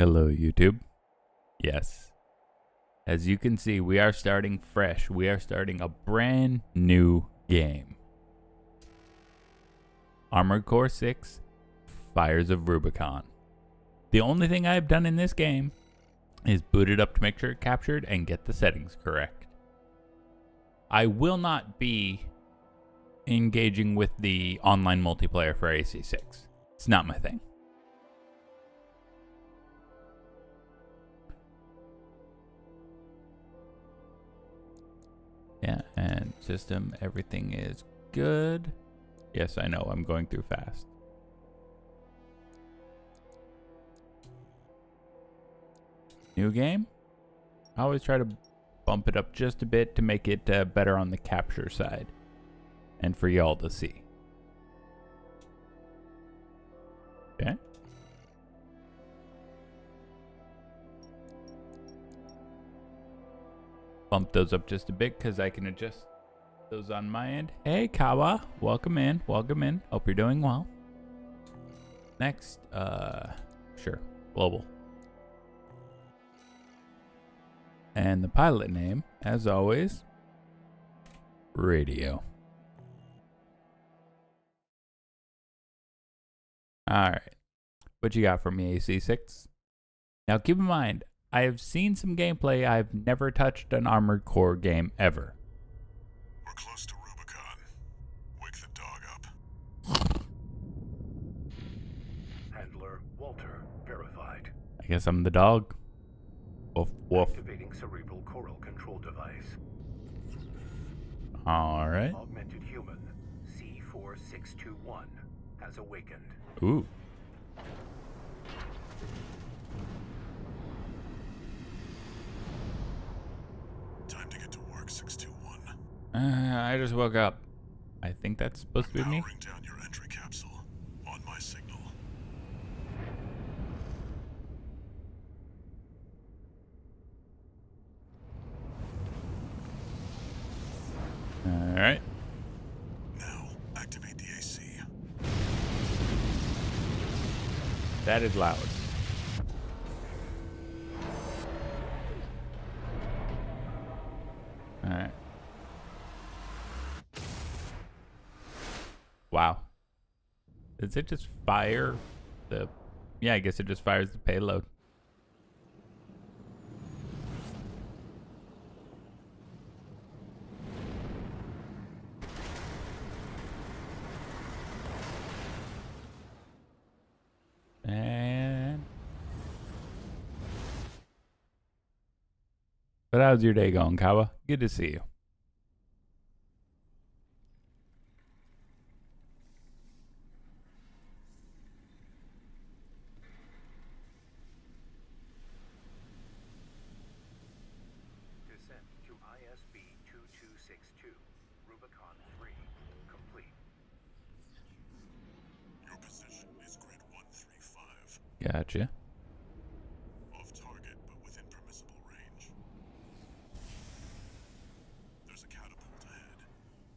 Hello, YouTube. Yes. As you can see, we are starting fresh. We are starting a brand new game. Armored Core 6 Fires of Rubicon. The only thing I have done in this game is boot it up to make sure it captured and get the settings correct. I will not be engaging with the online multiplayer for AC6. It's not my thing. Yeah, and system, everything is good. Yes, I know, I'm going through fast. New game? I always try to bump it up just a bit to make it uh, better on the capture side and for y'all to see. Okay. Bump those up just a bit because I can adjust those on my end. Hey, Kawa. Welcome in. Welcome in. Hope you're doing well. Next, uh, sure, global. And the pilot name, as always, radio. All right. What you got for me, AC6? Now keep in mind, I have seen some gameplay. I've never touched an Armored Core game ever. We're close to Rubicon. Wake the dog up. Handler Walter verified. I guess I'm the dog. Woof woof. Activating cerebral coral control device. All right. Augmented human C4621 has awakened. Ooh. Time to get to work, 621. Uh, I just woke up. I think that's supposed to be me. Down your entry capsule. On my signal. All right. Now, activate the AC. That is loud. All right. Wow. Does it just fire the... Yeah, I guess it just fires the payload. And... But how's your day going, Kawa? Good to see you. Descent to ISB 2262. Rubicon 3 complete. Your position is grid 135. Gotcha. Off target, but within permissible range. There's a catapult ahead.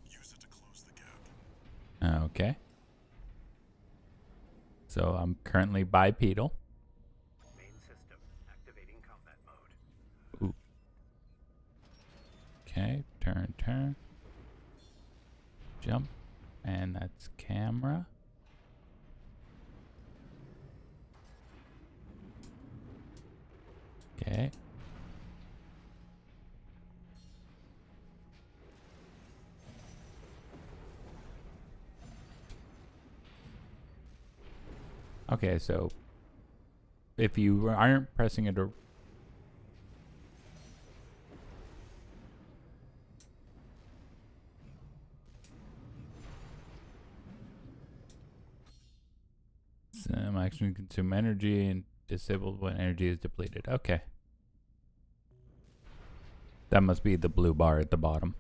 Use it to close the gap. Okay. So I'm currently bipedal. Okay, so if you aren't pressing it or Some action consume energy and disabled when energy is depleted. Okay. That must be the blue bar at the bottom.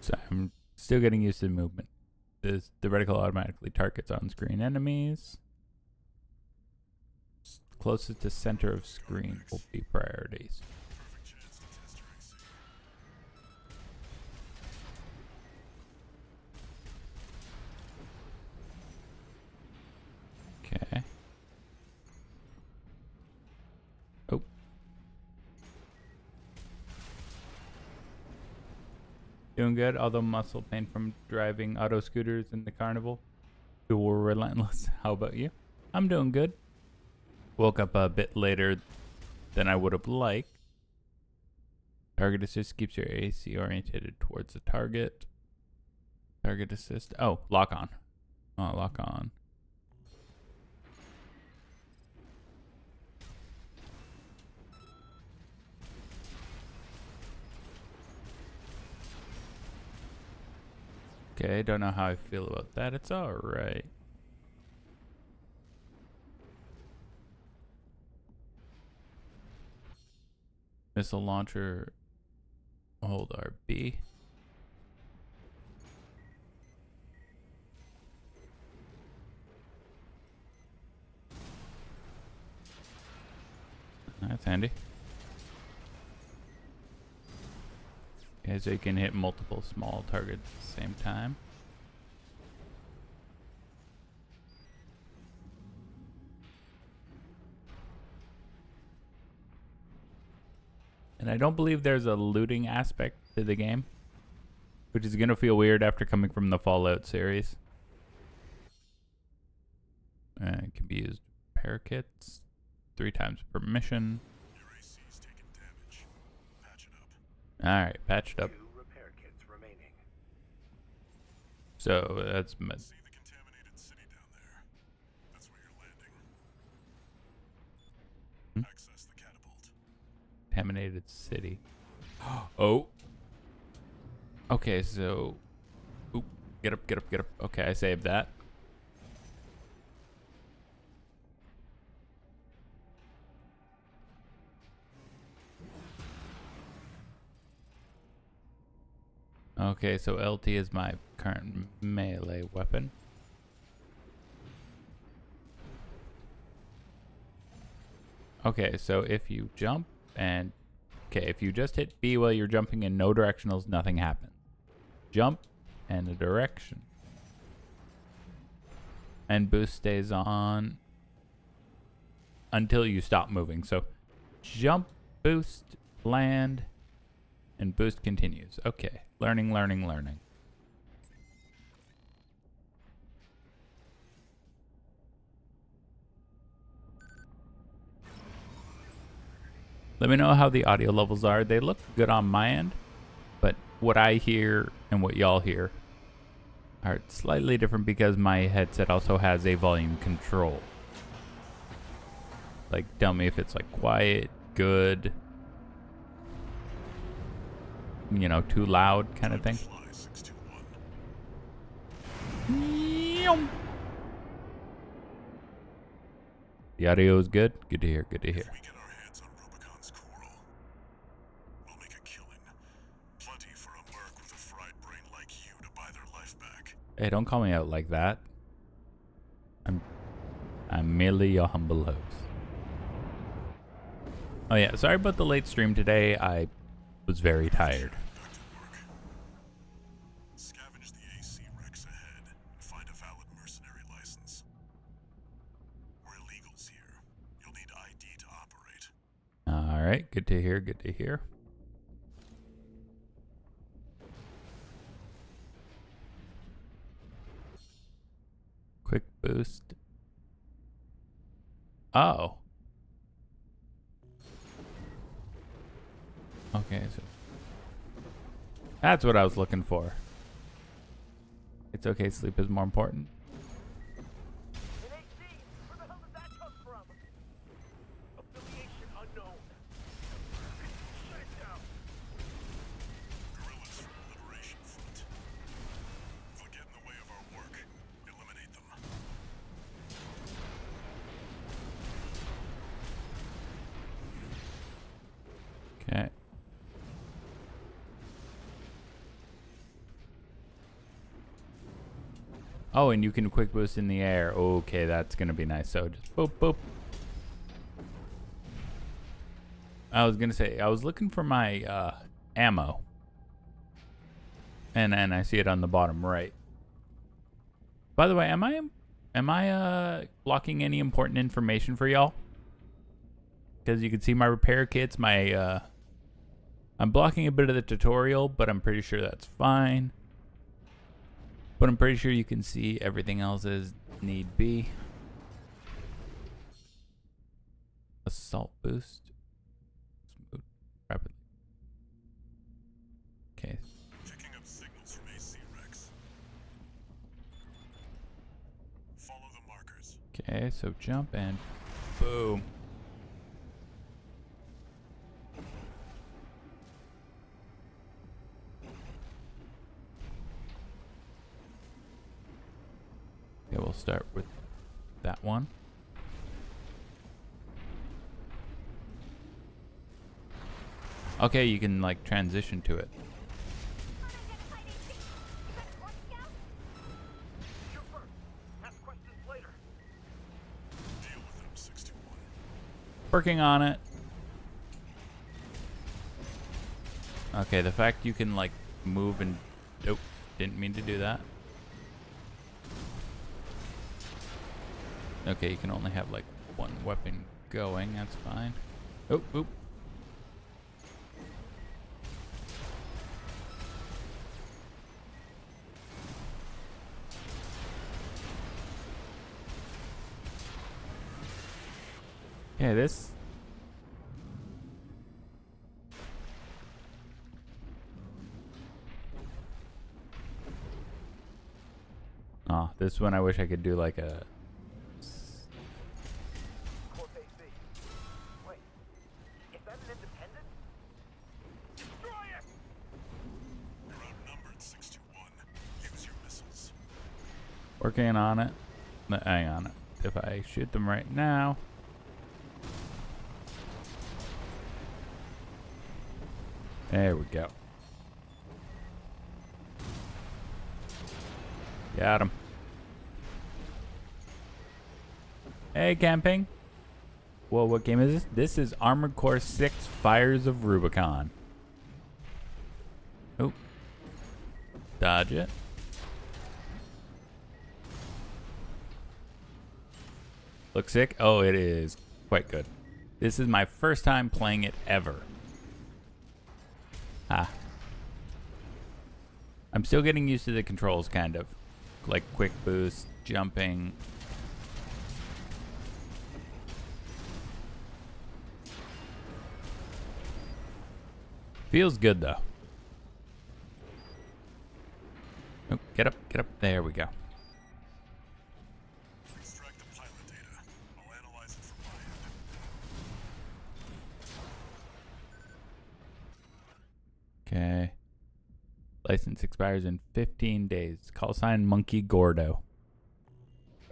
So I'm still getting used to the movement. The reticle automatically targets on-screen enemies. Closest to center of screen will be priorities. Doing good, although muscle pain from driving auto scooters in the carnival. You were relentless. How about you? I'm doing good. Woke up a bit later than I would have liked. Target assist keeps your AC oriented towards the target. Target assist. Oh, lock on. Oh, lock on. Okay, don't know how I feel about that. It's alright. Missile launcher. Hold RB. That's handy. So you can hit multiple small targets at the same time. And I don't believe there's a looting aspect to the game, which is going to feel weird after coming from the Fallout series. Uh, it can be used repair kits three times per mission. Your AC's taking damage. Patch it up. All right, patched up. Two repair kits remaining. So that's m- See the contaminated city down there? That's where you're landing. Hmm? Access the catapult. contaminated city. Oh. Okay, so. Oop, get up, get up, get up. Okay, I saved that. Okay, so LT is my current melee weapon. Okay, so if you jump and okay, if you just hit B while you're jumping in no directionals, nothing happens. Jump and a direction. And boost stays on until you stop moving. So jump, boost, land, and boost continues. Okay. Learning, learning, learning. Let me know how the audio levels are. They look good on my end, but what I hear and what y'all hear are slightly different because my headset also has a volume control. Like, tell me if it's like quiet, good, you know, too loud kind of thing. The audio is good. Good to hear. Good to hear. If we get our hands on Rubicon's coral, we'll make a killing. Plenty for a merc with a fried brain like you to buy their life back. Hey, don't call me out like that. I'm I'm merely your humble host. Oh yeah, sorry about the late stream today. I was very tired. Right, good to hear. Good to hear. Quick boost. Oh. Okay, so that's what I was looking for. It's okay, sleep is more important. Oh, and you can quick boost in the air. Okay, that's gonna be nice. So just boop boop. I was gonna say I was looking for my uh, ammo, and and I see it on the bottom right. By the way, am I am I uh blocking any important information for y'all? Because you can see my repair kits, my uh, I'm blocking a bit of the tutorial, but I'm pretty sure that's fine. But I'm pretty sure you can see everything else as need be. Assault boost. Let's move rapidly. Okay. Picking up signals from AC wrecks. Follow the markers. Okay, so jump and boom. Start with that one. Okay, you can like transition to it. Shoot first. Ask questions later. Deal with them, 61. Working on it. Okay, the fact you can like move and nope, didn't mean to do that. Okay, you can only have like one weapon going, that's fine. Oh, oop. Yeah, this Oh, this one I wish I could do like a working on it. No, Hang on. It. If I shoot them right now. There we go. Got him. Hey, camping. Whoa, what game is this? This is Armored Core 6 Fires of Rubicon. Oh. Dodge it. Look sick? Oh, it is quite good. This is my first time playing it ever. Ah. I'm still getting used to the controls, kind of. Like quick boost, jumping. Feels good, though. Oh, get up, get up. There we go. Expires in 15 days. Call sign Monkey Gordo.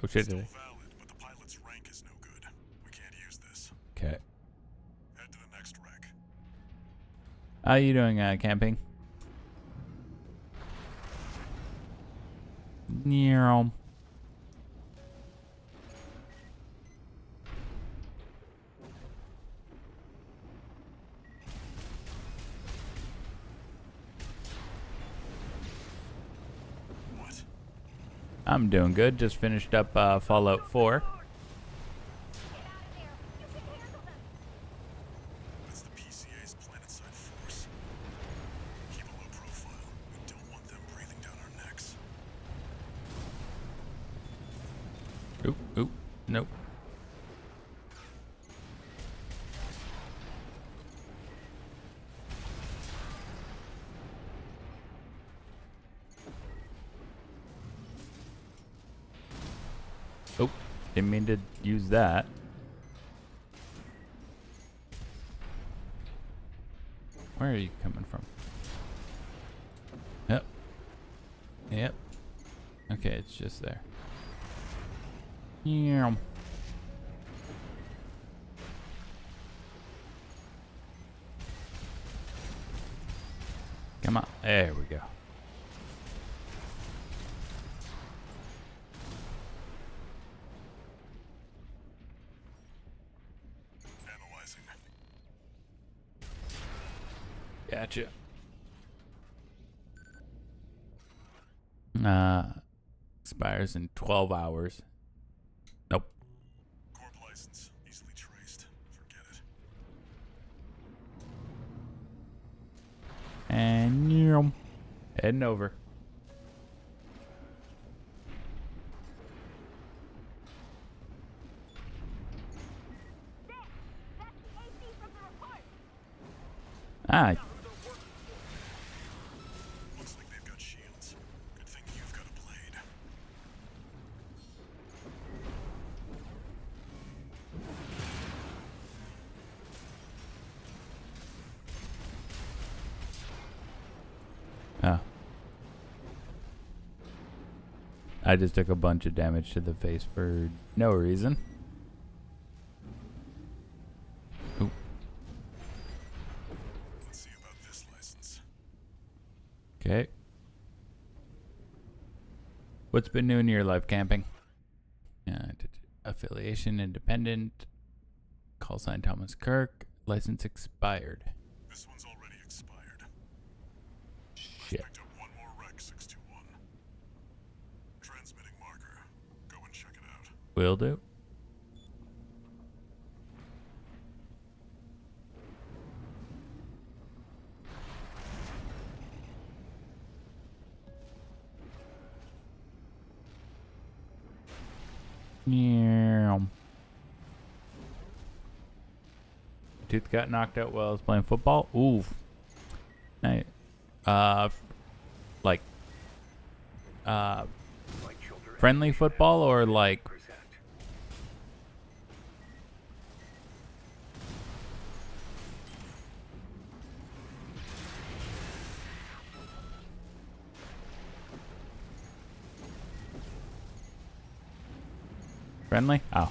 Oh shit. Still valid, but the pilot's rank is no good. We can't use this. Okay. Head to the next wreck. How are you doing, uh, camping? What? I'm doing good. Just finished up uh, Fallout 4. Uh, expires in 12 hours. Nope. Corp license. Easily traced. Forget it. Heading over. Ah, I just took a bunch of damage to the face for no reason. Ooh. Let's see about this license. Okay. What's been new in your life camping? Uh, t- t- affiliation independent. Call sign Thomas Kirk. License expired. This one's already expired. Shit. Picked up one more wreck 621. Transmitting marker. Go and check it out. Will do. Yeah. Tooth got knocked out while I was playing football. Ooh. Nice. Uh, like, uh, friendly football or like Friendly? Oh.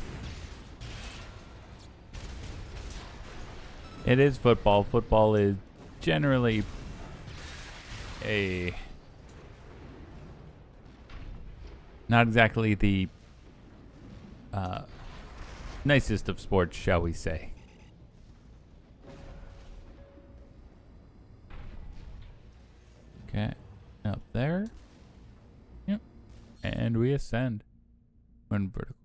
It is football. Football is generally a not exactly the uh, nicest of sports, shall we say. Okay, up there. Yep, and we ascend. When vertical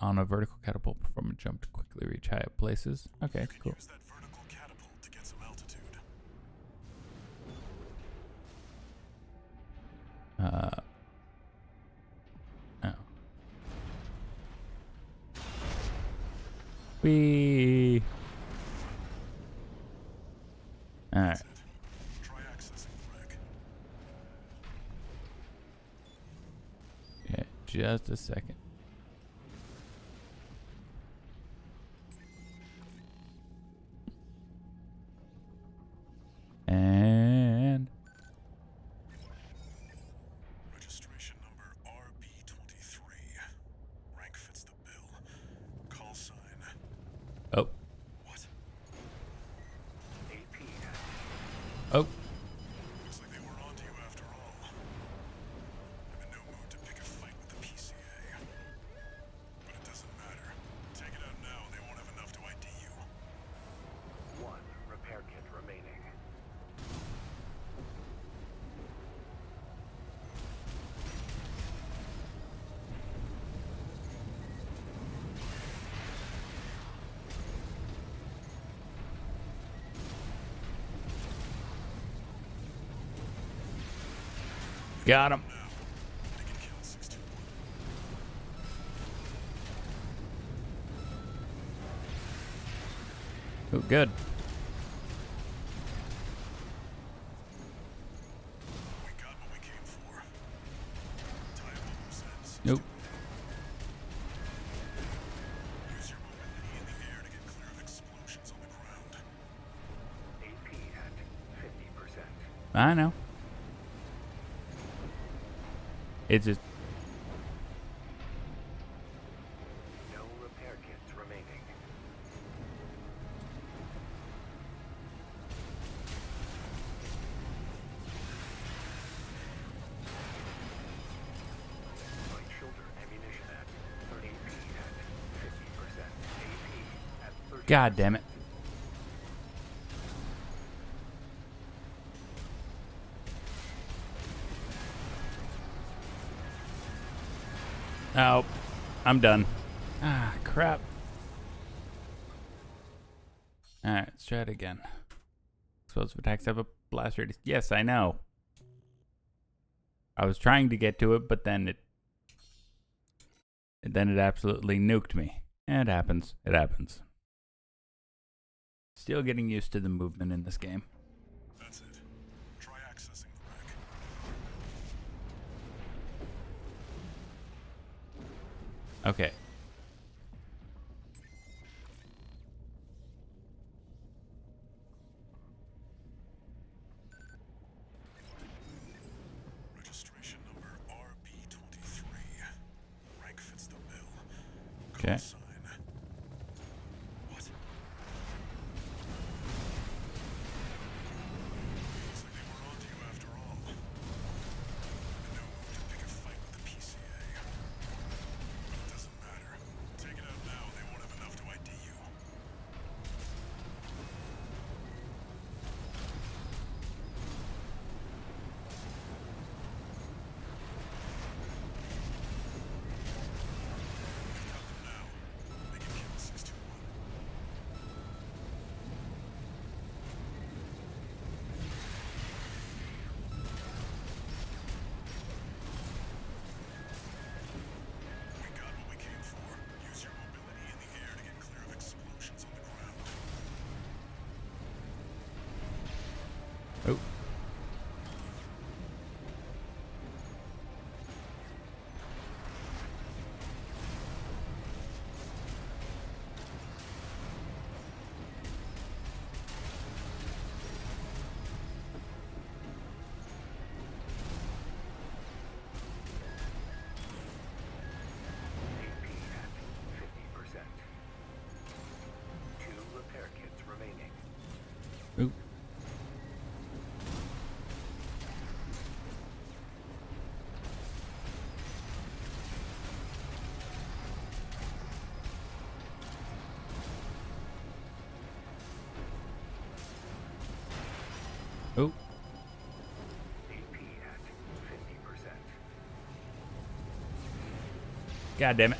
on a vertical catapult, perform a jump to quickly reach high up places. Okay, You can cool. use that vertical catapult to get some altitude. Uh, oh. We. All right. That's it. Try accessing the wreck. Okay, just a second. The ground. AP at 50%. I know. It's just No repair kits remaining. Right shoulder ammunition at 30 AP at 50%. AP at 30 God damn it. I'm done. Ah, crap. Alright, let's try it again. Explosive attacks have a blast radius. Yes, I know. I was trying to get to it, but then it then it absolutely nuked me. It happens. It happens. Still getting used to the movement in this game. That's it. Try accessing the wreck. Okay. God damn it.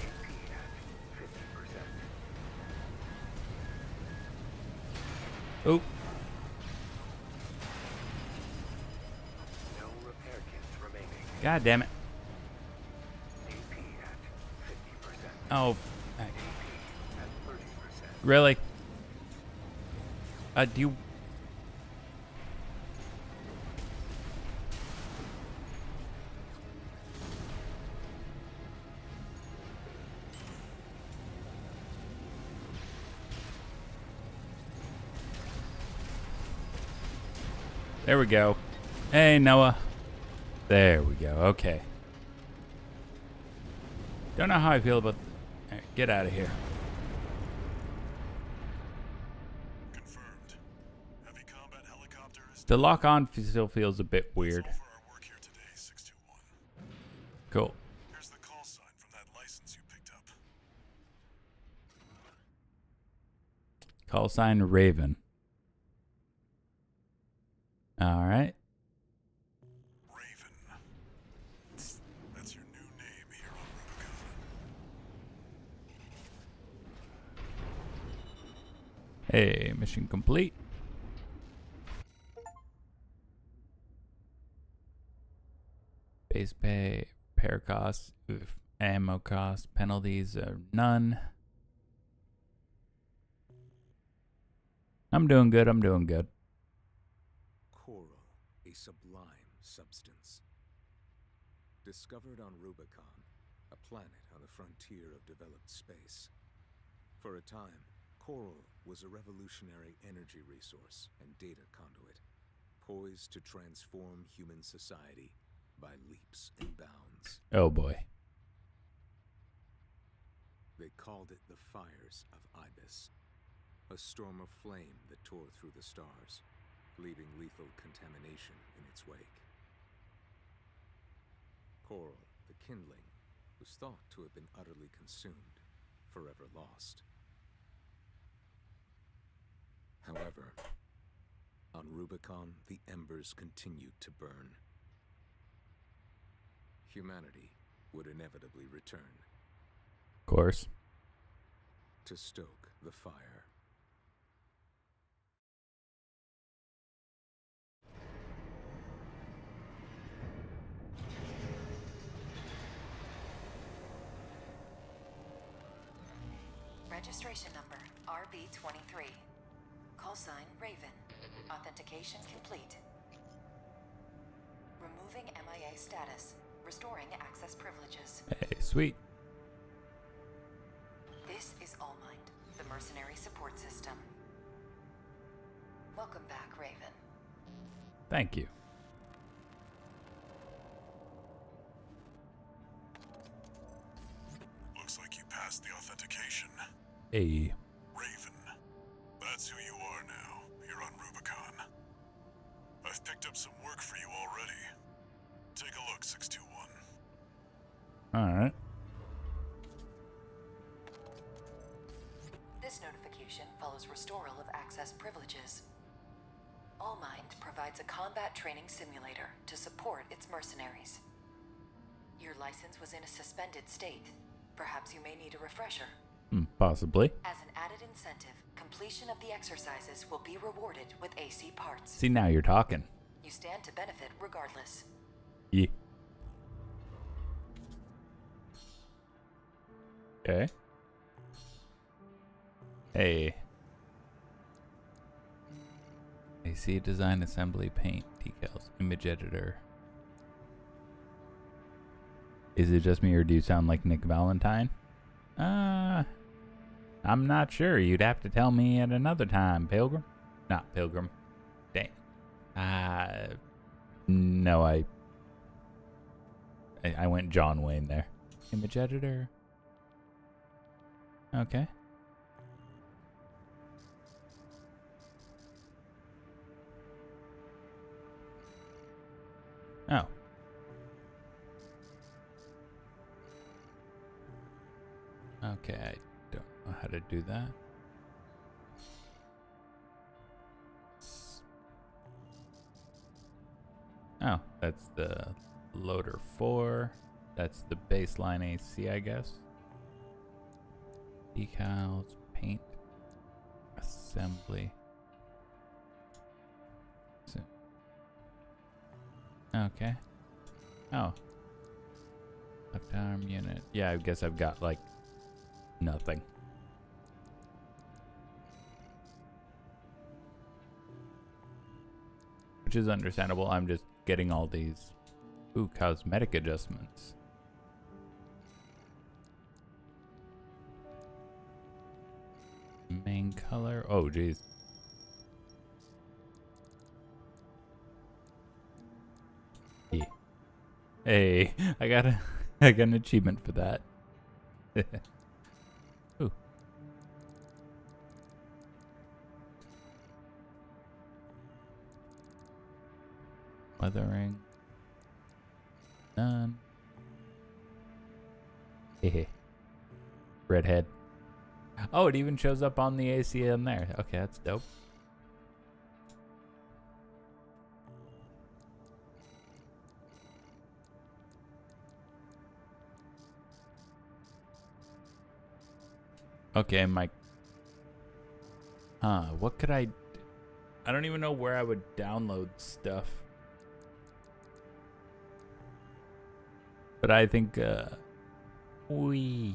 AP at 50%. Oh, No repair kits remaining. god damn it. AP at 50%. Oh, AP at 30%. really? Uh, do you... There we go. Hey, Noah. There we go. Okay. Don't know how I feel about... Alright, get out of here. Confirmed. Heavy combat helicopter is The lock on still feels a bit weird. all for our work here today, Cool. Here's the call sign from that license you picked up. Call sign Raven. All right. Raven. That's your new name here on Rubicon. Hey, mission complete. Base pay, repair costs, oof, ammo costs, penalties are none. I'm doing good. I'm doing good. Coral, a sublime substance. Discovered on Rubicon, a planet on the frontier of developed space. For a time, coral was a revolutionary energy resource and data conduit, poised to transform human society by leaps and bounds. Oh boy. They called it the Fires of Ibis, a storm of flame that tore through the stars, leaving lethal contamination in its wake. Coral, the kindling, was thought to have been utterly consumed, forever lost. However, on Rubicon, the embers continued to burn. Humanity would inevitably return. Of course. to stoke the fire. Registration number RB23. Call sign Raven. Authentication complete. Removing MIA status. Restoring access privileges. Hey, sweet. This is Allmind, the mercenary support system. Welcome back, Raven. Thank you. Looks like you passed the authentication. Hey. Possibly. As an added incentive, completion of the exercises will be rewarded with AC parts. See, now you're talking. You stand to benefit regardless. Yeah. Okay. Hey. AC design assembly paint decals image editor. Is it just me or do you sound like Nick Valentine? Uh I'm not sure. You'd have to tell me at another time, Pilgrim. Not Pilgrim. Dang. Uh no, I I, went John Wayne there. Image editor. Okay. Oh. Okay, know how to do that. Oh, that's the loader 4. That's the baseline AC, I guess. Decals, paint, assembly. Okay. Oh. Left arm unit. Yeah, I guess I've got like nothing. Which is understandable. I'm just getting all these ooh cosmetic adjustments. Main color. Oh jeez. Yeah. Hey, I got a I got an achievement for that. Weathering. None. Hehe. Redhead. Oh, it even shows up on the ACM there. Okay, that's dope. Okay, Mike. Huh, what could I... I don't even know where I would download stuff. But I think, uh... We.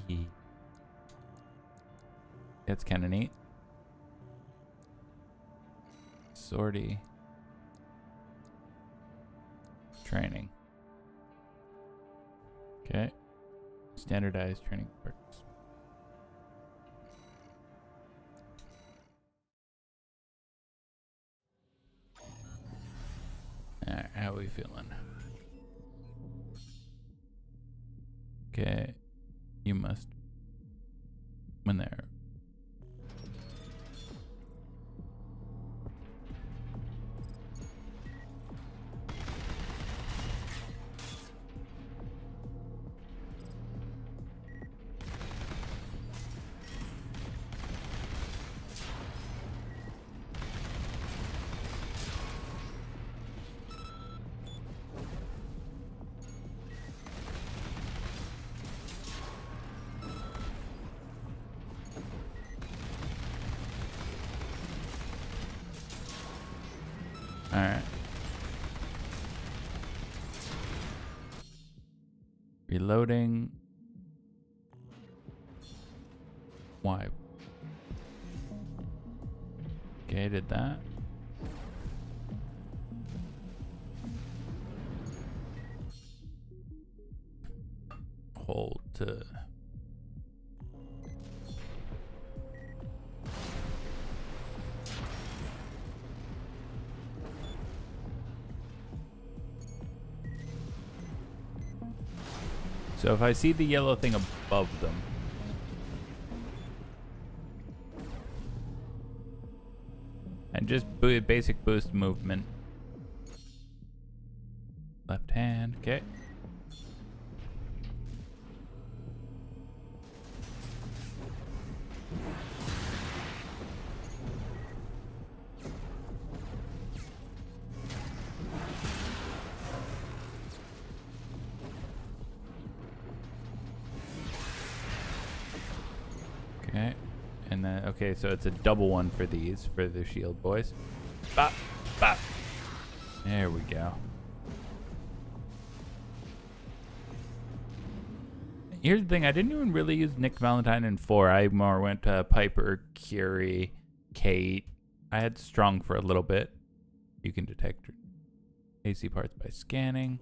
That's kind of neat. Sortie. Training. Okay. Standardized training perks. Alright, how are we feeling? Okay. You must. When there. Reloading. Why? Okay, did that. So if I see the yellow thing above them, and just basic boost movement. So it's a double one for these, for the shield boys. Bop, bop. There we go. Here's the thing, I didn't even really use Nick Valentine in 4. I more went to Piper, Curie, Cait. I had Strong for a little bit. You can detect AC parts by scanning.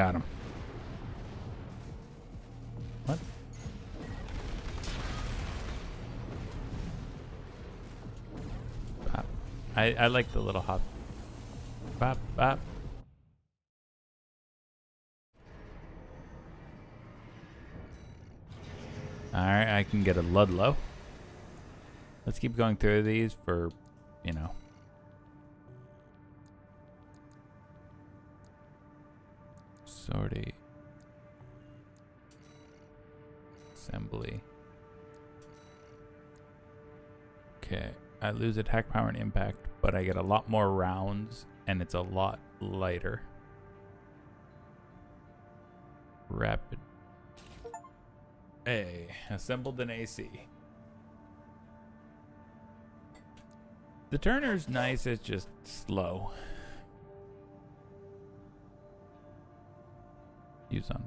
Got him. What? Bop. I, I like the little hop. Bop, bop. Alright, I can get a Ludlow. Let's keep going through these for, you know. Lose attack power and impact, but I get a lot more rounds and it's a lot lighter. Rapid. A. Assembled an AC. The Turner's nice, it's just slow. Use on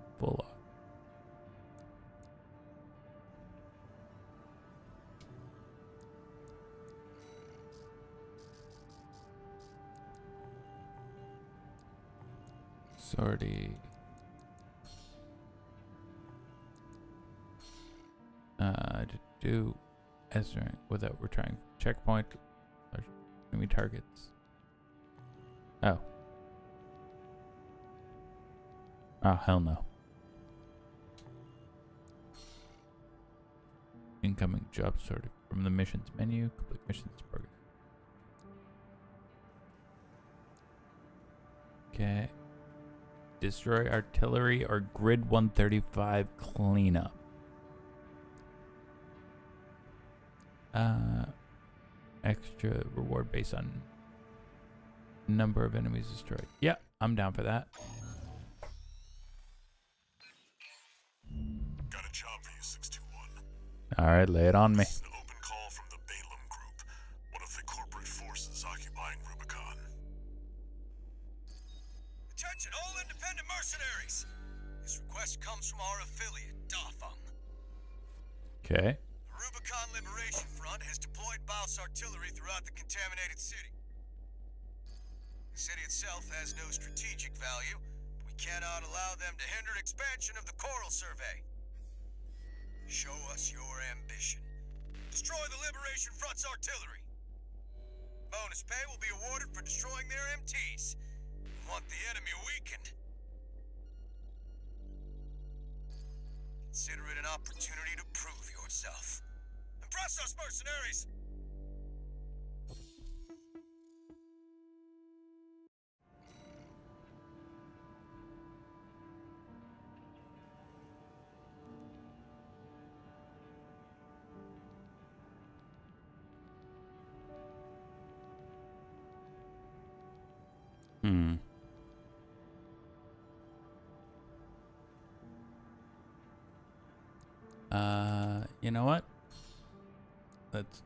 Rank without returning checkpoint or enemy targets. Oh. Oh, hell no. Incoming job sorted from the missions menu. Complete missions program. Okay. Destroy artillery or grid 135 cleanup. Uh, extra reward based on number of enemies destroyed. Yeah, I'm down for that. Got a job for you, 621. All right, lay it on me. This is an open call from the Balam Group, one of the corporate forces occupying Rubicon. Attention, all independent mercenaries! This request comes from our affiliate, Dafeng. Okay. contaminated city. The city itself has no strategic value. We cannot allow them to hinder expansion of the Coral Survey. Show us your ambition. Destroy the Liberation Front's artillery. Bonus pay will be awarded for destroying their MTs. We want the enemy weakened. Consider it an opportunity to prove yourself. Impress us, mercenaries! you know what? Let's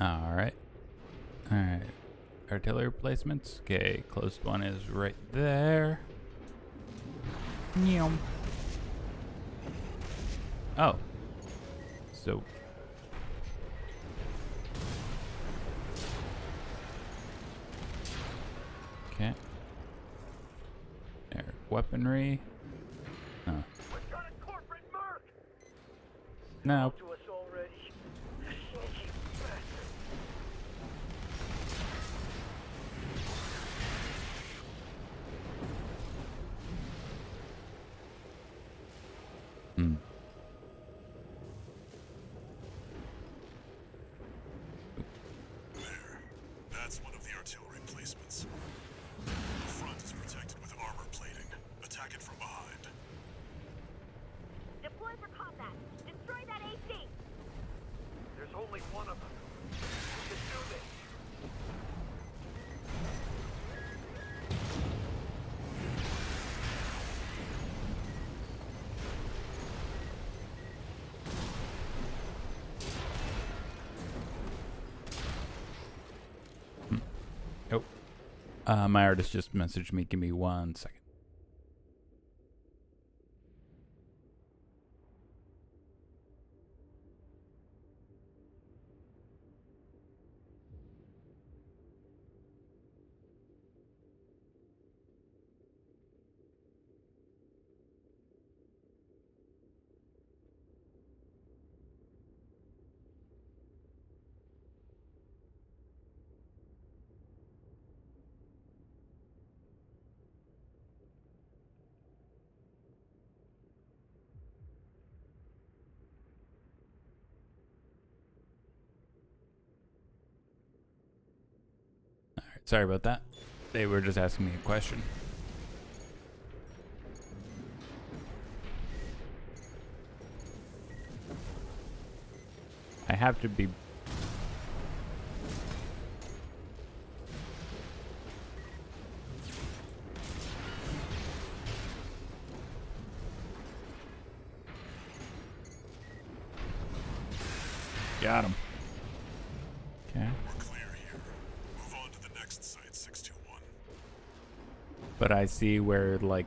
Alright. Alright. Artillery replacements. Okay, closed one is right there. Yum. Oh. So. Okay. There. Weaponry. No. my artist just messaged me. Give me one second. Sorry about that. They were just asking me a question. I have to be but I see where like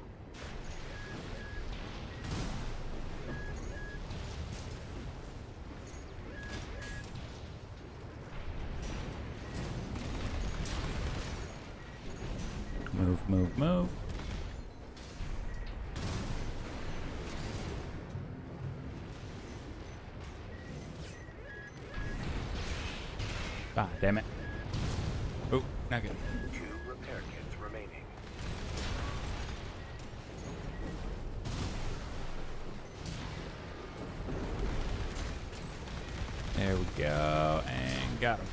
Ah, damn it. Oh, not good. Two repair kits remaining. There we go, and got him.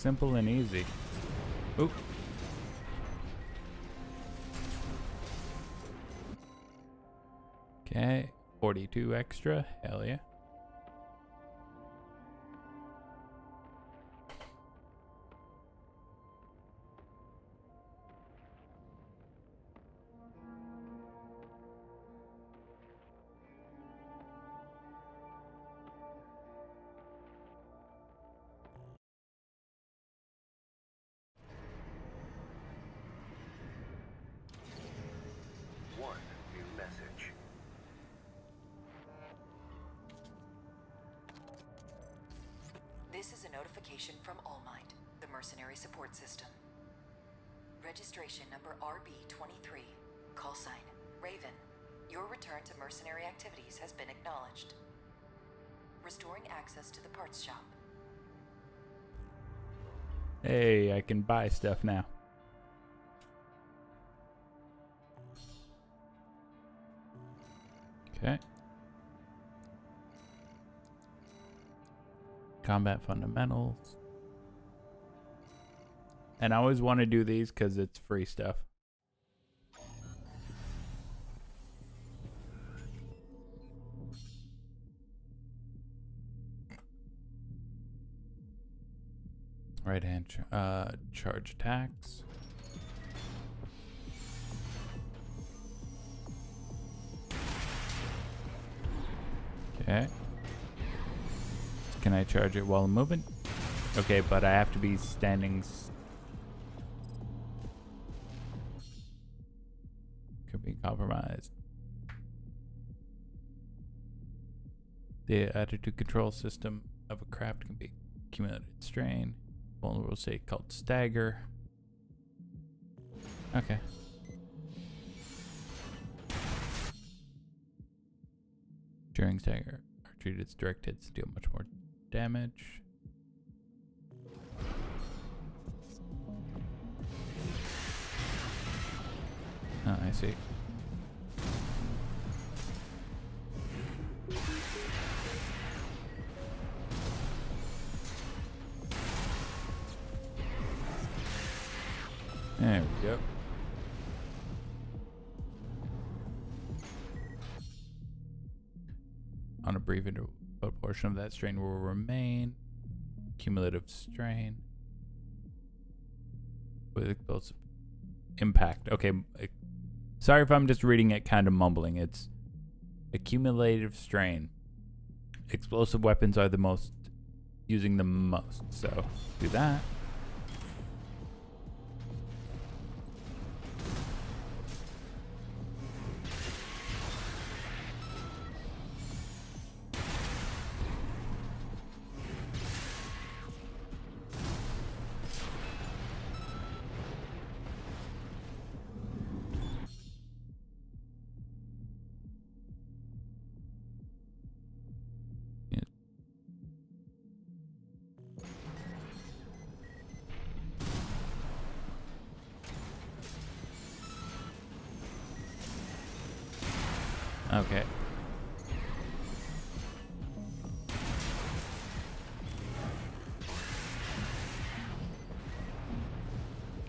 Simple, and easy. Oop. Okay, 42 extra. Hell yeah. Buy stuff now. Okay. Combat fundamentals. And I always want to do these because it's free stuff. Right hand ch- uh, charge attacks. Okay. Can I charge it while I'm moving? Okay, but I have to be standing. Could be compromised. The attitude control system of a craft can be accumulated strain. Vulnerable say called stagger. Okay. During stagger, treated as direct hits deal much more damage. Oh, I see. Portion of that strain will remain. Cumulative strain. With impact. Okay. Sorry if I'm just reading it kind of mumbling. It's accumulative strain. Explosive weapons are the most using the most. So do that.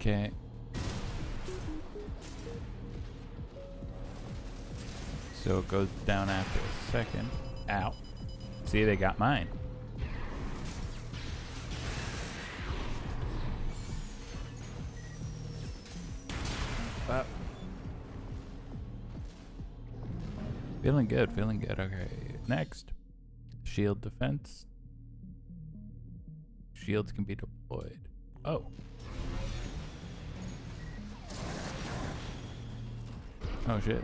Okay. So it goes down after a second. Ow. See, they got mine. Up. Feeling good, feeling good. Okay, next. Shield defense. Shields can be deployed. Oh. Oh shit.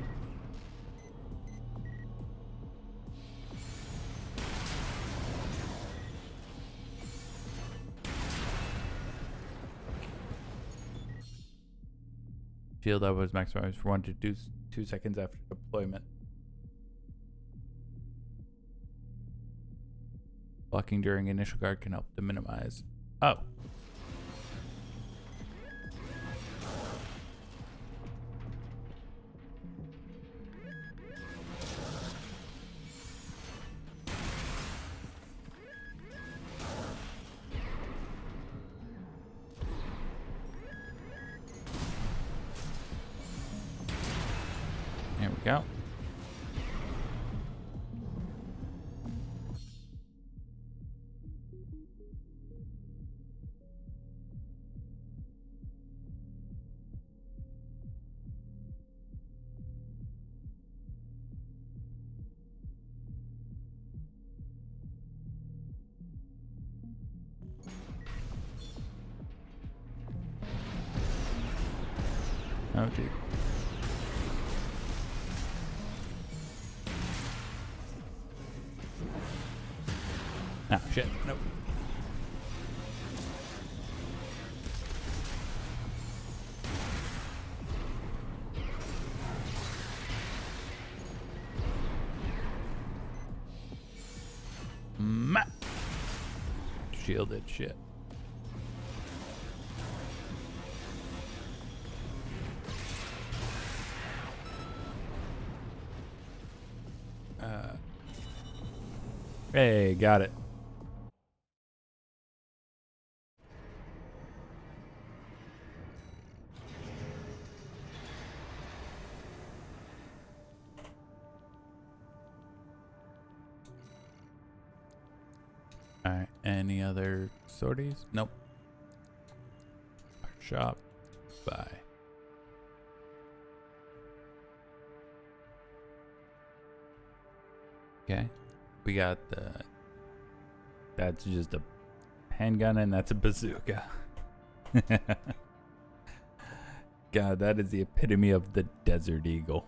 Shield up was maximized for one to two, two seconds after deployment. Blocking during initial guard can help to minimize. Oh. Ma Shielded shit. Uh, hey, got it. Nope. Shop. Bye. Okay. We got the. That's just a handgun and that's a bazooka. God, that is the epitome of the Desert Eagle.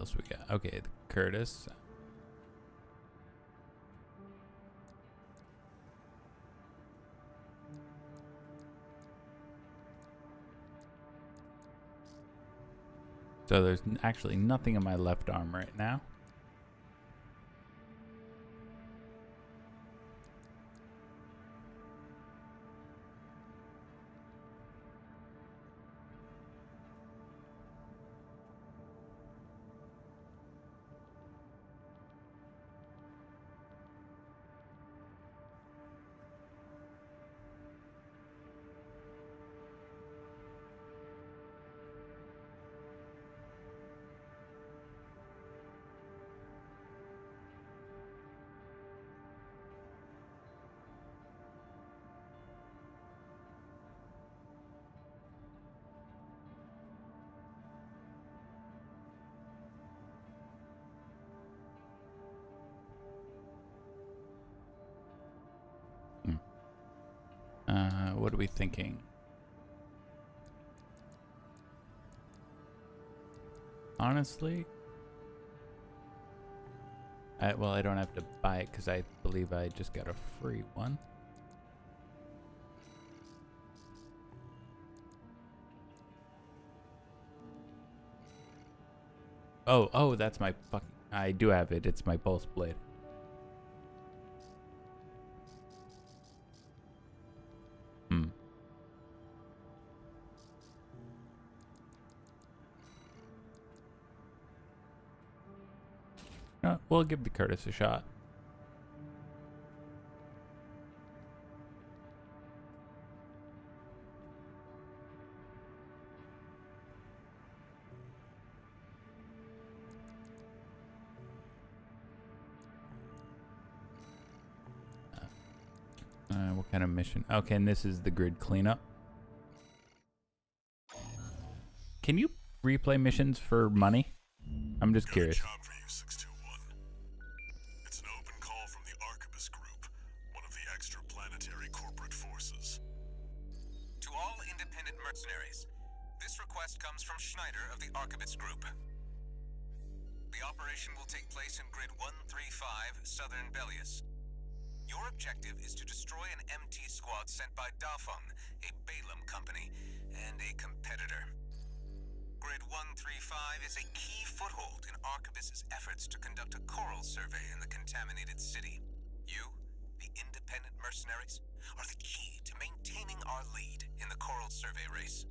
Else we got? Okay, the Curtis. So there's actually nothing in my left arm right now. What are we thinking? Honestly, I, well, I don't have to buy it because I believe I just got a free one. Oh, oh, that's my fucking. I do have it. It's my pulse blade. We'll give the Curtis a shot. Uh, what kind of mission? Okay, and this is the grid cleanup. Can you replay missions for money? I'm just curious. Company, and a competitor. Grid 135 is a key foothold in Arquebus's efforts to conduct a coral survey in the contaminated city. You, the independent mercenaries, are the key to maintaining our lead in the coral survey race.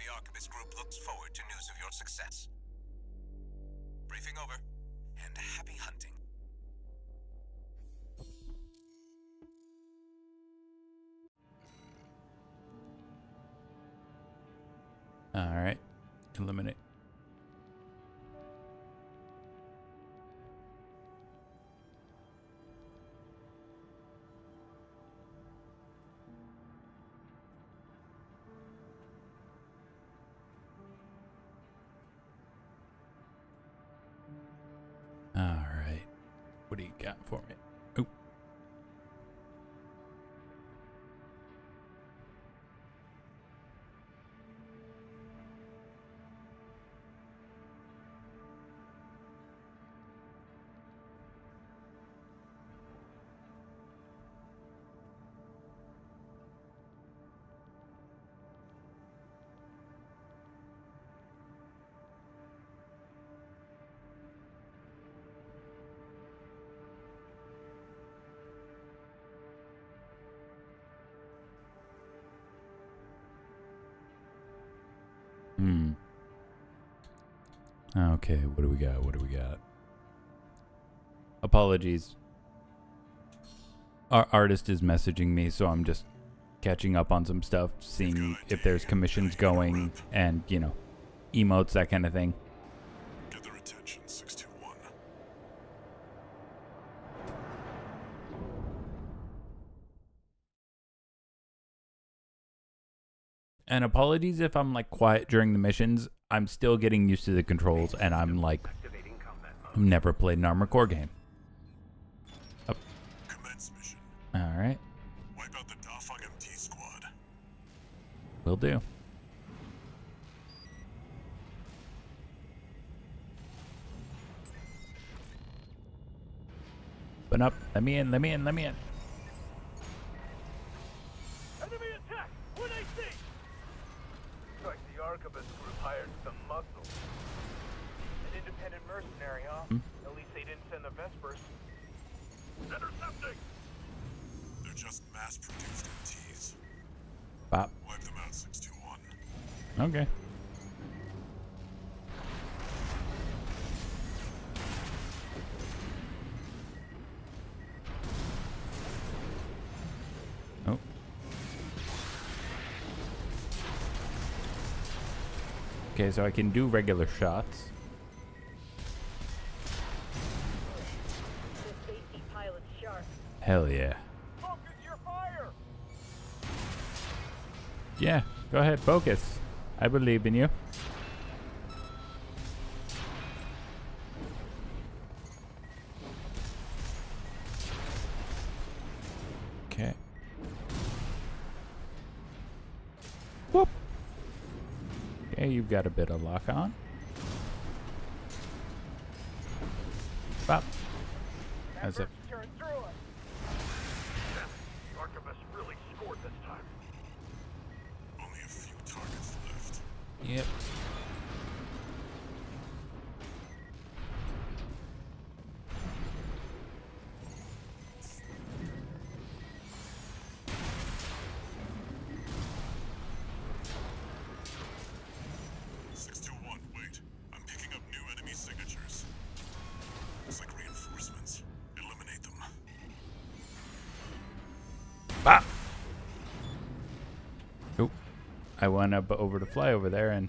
The Archibus Group looks forward to news of your success. Briefing over, and happy hunting. All right, eliminate. All right, what do you got for me? Ah, okay, what do we got? What do we got? Apologies. Our artist is messaging me, so I'm just catching up on some stuff, seeing if there's commissions going and, you know, emotes, that kind of thing. Get their attention, 621. And apologies if I'm like quiet during the missions. I'm still getting used to the controls, and I'm like, Activating combat mode. I've never played an Armor Core game. Oh. Commence mission. All right, Wipe out the Dafeng MT squad. will do. Open up. Let me in. Let me in. Let me in. Enemy attack! 1AC! Like the Arquebus group hired some muscle. An independent mercenary, huh? Hmm. At least they didn't send the Vespers. Intercepting! They're just mass-produced MTs. Bop. Wipe them out, 621. Okay. Okay, so I can do regular shots. Hell yeah. Yeah, go ahead, focus. I believe in you. Got a bit of luck on. Bop. That's it. Went up over to fly over there and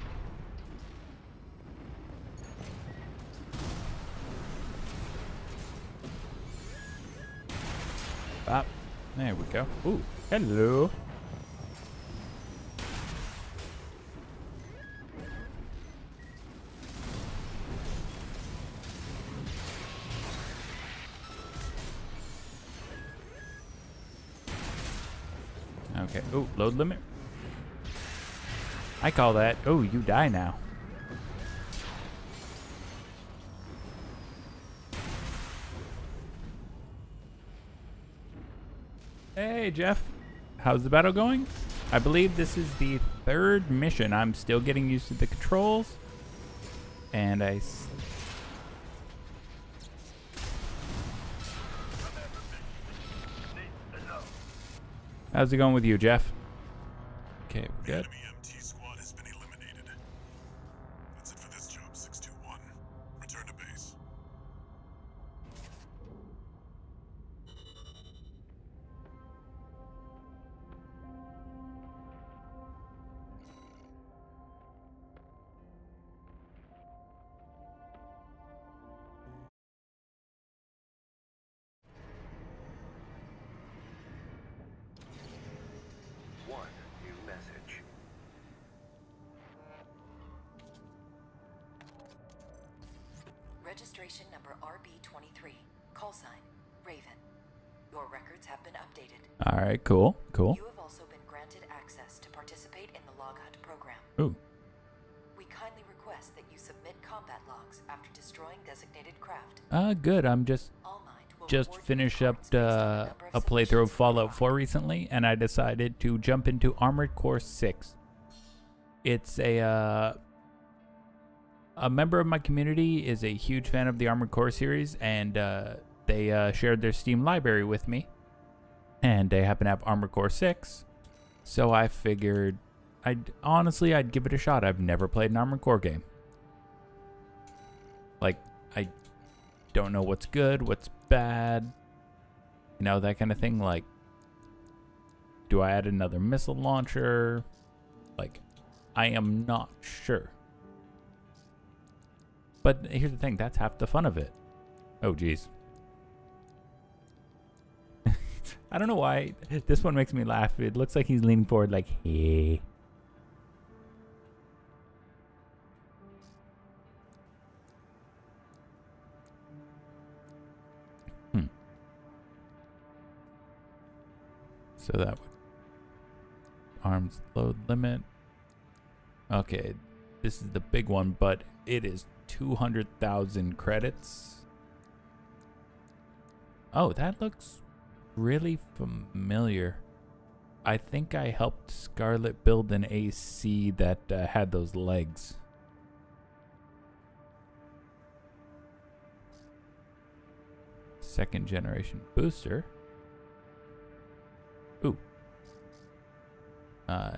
Bop. There we go. Ooh, hello. Okay. Oh, load limit. I call that. Oh, you die now. Hey, Jeff. How's the battle going? I believe this is the third mission. I'm still getting used to the controls. And I... How's it going with you, Jeff? Okay, we're good. I'm just just finished up uh, a playthrough of Fallout 4 recently, and I decided to jump into Armored Core 6. It's a uh, a member of my community is a huge fan of the Armored Core series, and uh, they uh, shared their Steam library with me, and they happen to have Armored Core 6, so I figured, I'd honestly I'd give it a shot. I've never played an Armored Core game. Don't know what's good, what's bad, you know, that kind of thing. Like, do I add another missile launcher? Like, I am not sure. But here's the thing that's half the fun of it. Oh, jeez. I don't know why this one makes me laugh. It looks like he's leaning forward, like, hey. So that would arms load limit. Okay, this is the big one, but it is 200,000 credits. Oh, that looks really familiar. I think I helped Scarlet build an AC that uh, had those legs. Second generation booster. Uh.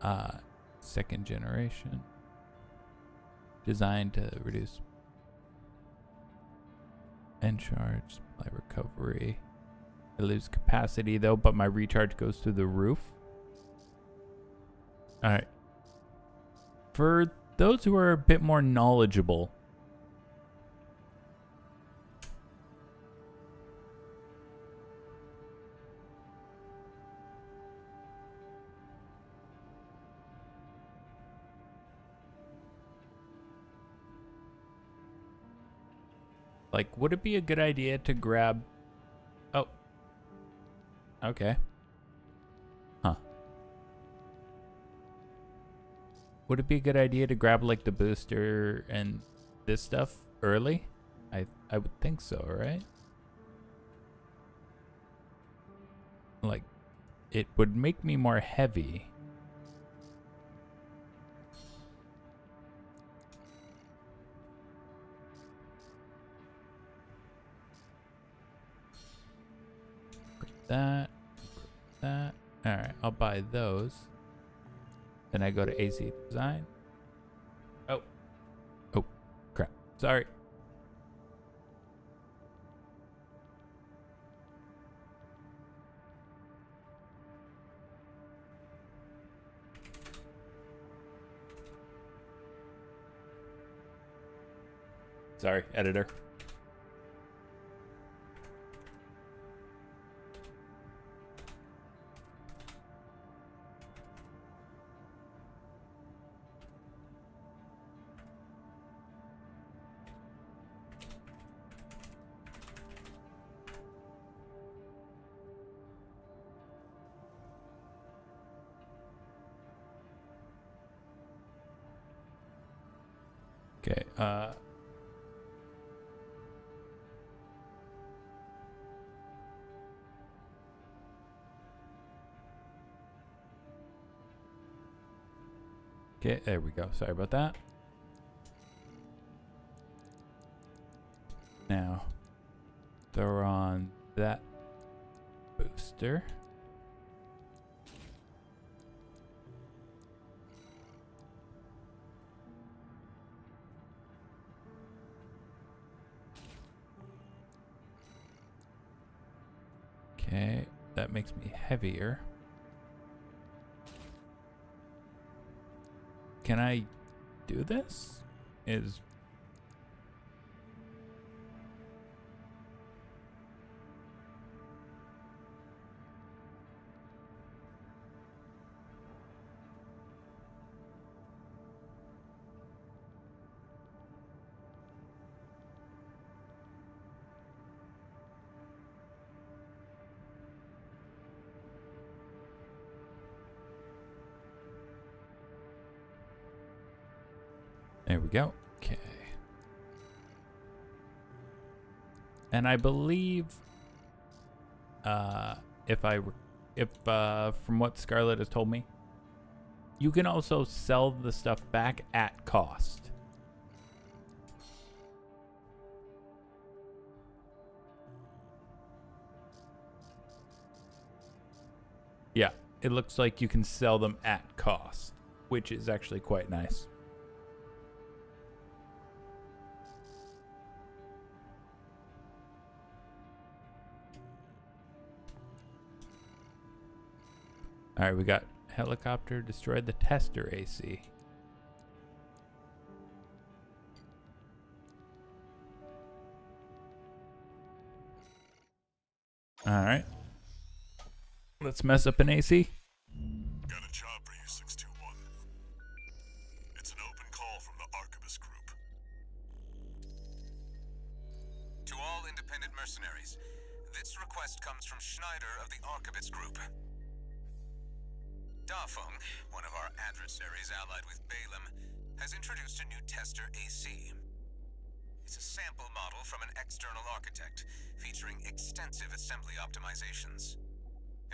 Uh, second generation. Designed to reduce and charge, supply recovery. I lose capacity though, but my recharge goes through the roof. Alright. For those who are a bit more knowledgeable, like, would it be a good idea to grab. Oh. Okay. Huh. Would it be a good idea to grab, like, the booster and this stuff early? I, I would think so, right? Like, it would make me more heavy. that, that. All right, I'll buy those. Then I go to AC Design. Oh. Oh, crap. Sorry. Sorry, editor. Okay, there we go. Sorry about that. Now, throw on that booster. Okay, that makes me heavier. Can I do this? Is There we go. Okay. And I believe, uh, if I, if uh, from what Scarlett has told me, you can also sell the stuff back at cost. Yeah, it looks like you can sell them at cost, which is actually quite nice. All right, we got helicopter destroyed the tester AC. All right. Let's mess up an AC. Got a job for you, 621. It's an open call from the Arquebus Group. To all independent mercenaries, this request comes from Schneider of the Arquebus Group. Dafeng, one of our adversaries allied with Balam, has introduced a new tester AC. It's a sample model from an external architect, featuring extensive assembly optimizations.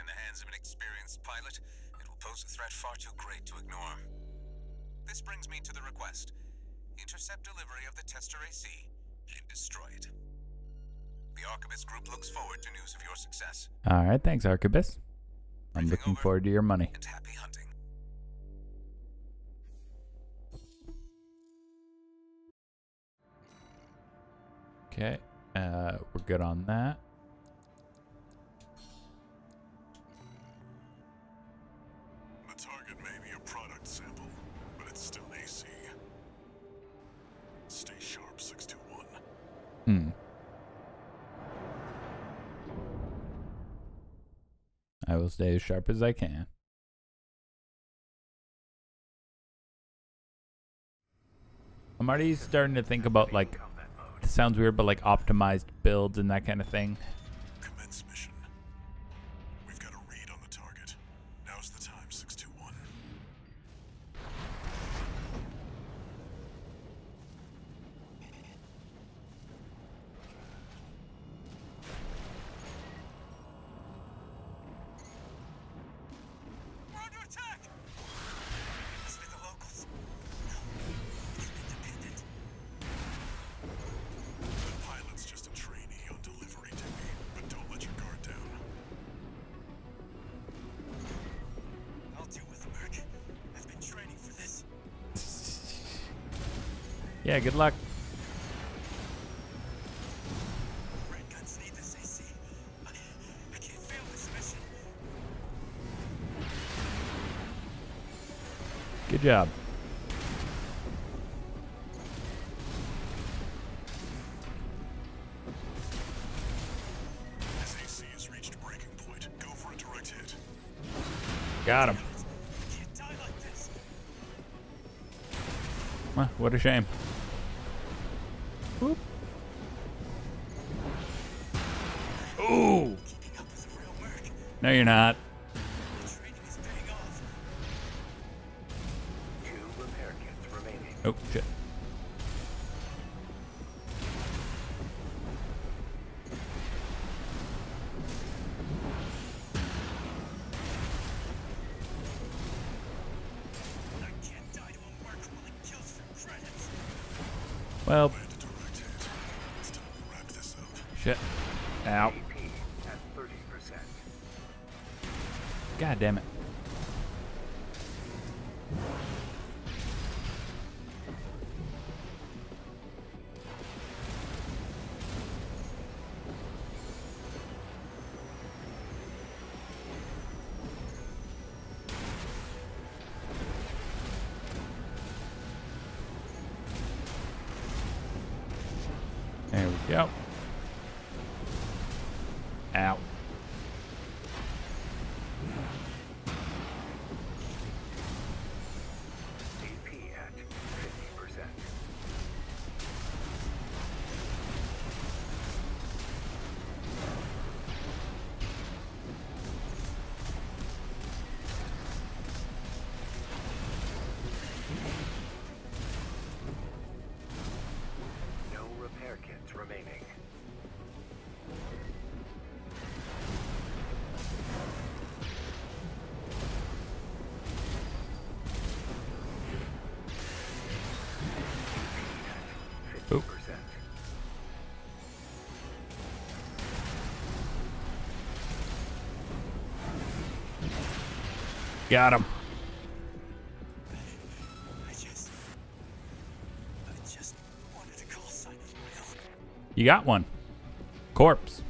In the hands of an experienced pilot, it will pose a threat far too great to ignore. This brings me to the request. Intercept delivery of the tester AC and destroy it. The Arquebus Group looks forward to news of your success. All right, thanks, Arquebus. I'm looking over. forward to your money. And happy hunting. Okay, uh, we're good on that. Stay as sharp as I can. I'm already starting to think about like it sounds weird, but like optimized builds and that kind of thing. Well. Shit. Ow. God damn it. Got him. I just, I just you got one. Corpse.